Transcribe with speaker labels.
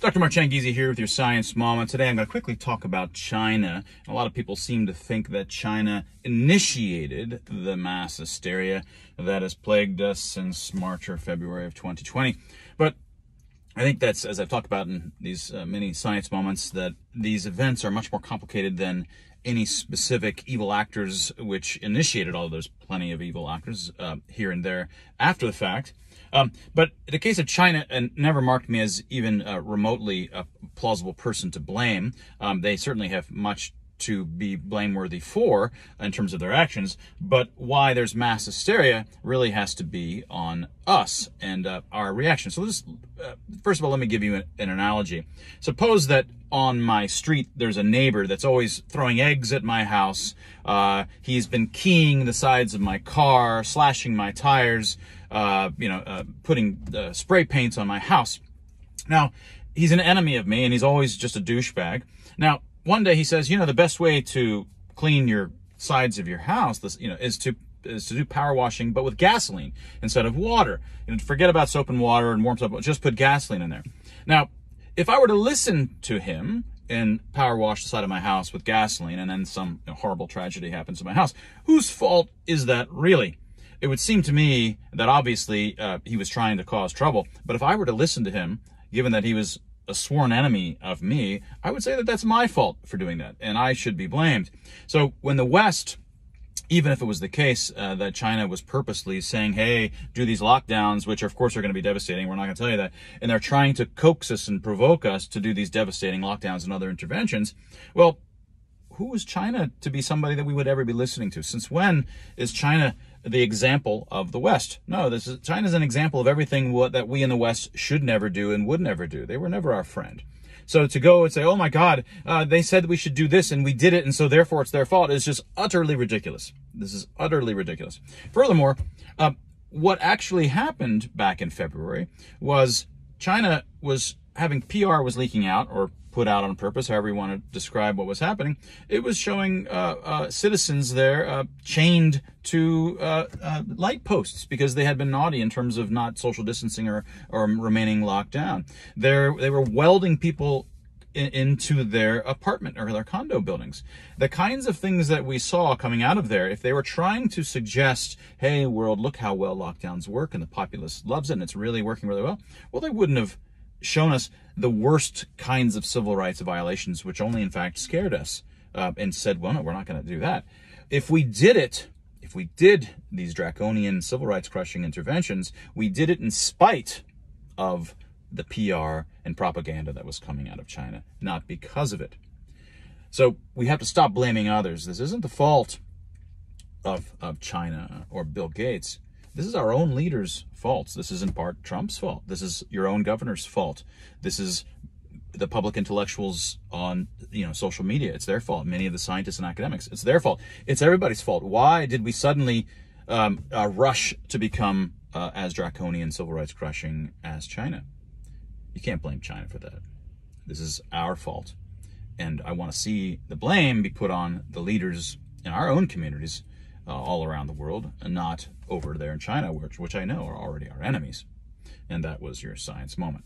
Speaker 1: Dr. Mark Changizi here with your Science Moment. Today I'm going to quickly talk about China. A lot of people seem to think that China initiated the mass hysteria that has plagued us since March or February of 2020. But I think that's, as I've talked about in these uh, many science moments, that these events are much more complicated than any specific evil actors which initiated all of those plenty of evil actors uh, here and there after the fact. Um, but the case of China and never marked me as even uh, remotely a plausible person to blame. Um, they certainly have much to be blameworthy for in terms of their actions, but why there's mass hysteria really has to be on us and uh, our reaction. So this, uh, first of all, let me give you an, an, analogy. Suppose that on my street there's a neighbor that's always throwing eggs at my house. Uh, he's been keying the sides of my car, slashing my tires, uh, you know, uh, putting uh, spray paints on my house. Now, he's an enemy of me and he's always just a douchebag. Now, one day he says, you know, the best way to clean your sides of your house, this, you know, is to is to do power washing, but with gasoline instead of water. And forget about soap and water and warm soap. Just put gasoline in there. Now, if I were to listen to him and power wash the side of my house with gasoline, and then some you know, horrible tragedy happens to my house, whose fault is that really? It would seem to me that obviously uh, he was trying to cause trouble. But if I were to listen to him, given that he was a sworn enemy of me, I would say that that's my fault for doing that, and I should be blamed. So when the West, even if it was the case uh, that China was purposely saying, hey, do these lockdowns, which of course are going to be devastating, we're not going to tell you that, and they're trying to coax us and provoke us to do these devastating lockdowns and other interventions, well, who is China to be somebody that we would ever be listening to? Since when is China the example of the West? No, this is China's an example of everything what, that we in the West should never do and would never do. They were never our friend. So to go and say, "Oh my God, uh, they said we should do this and we did it, and so therefore it's their fault," is just utterly ridiculous. This is utterly ridiculous. Furthermore, uh, what actually happened back in February was China was having PR was leaking out, or put out on purpose, however you want to describe what was happening, it was showing uh, uh, citizens there uh, chained to uh, uh, light posts because they had been naughty in terms of not social distancing or, or remaining locked down. They're, they were welding people into their apartment or their condo buildings. The kinds of things that we saw coming out of there, if they were trying to suggest, hey, world, look how well lockdowns work and the populace loves it and it's really working really well, well, they wouldn't have shown us the worst kinds of civil rights violations, which only in fact scared us uh, and said, well, no, we're not going to do that. If we did it, if we did these draconian civil rights crushing interventions, we did it in spite of the PR and propaganda that was coming out of China, not because of it. So we have to stop blaming others. This isn't the fault of, of China or Bill Gates. This is our own leaders' faults. This is in part Trump's fault. This is your own governor's fault. This is the public intellectuals on you know social media. It's their fault. Many of the scientists and academics. It's their fault. It's everybody's fault. Why did we suddenly um, uh, rush to become uh, as draconian, civil rights crushing as China? You can't blame China for that. This is our fault, and I want to see the blame be put on the leaders in our own communities uh, all around the world and not over there in China, which, which I know are already our enemies. And that was your science moment.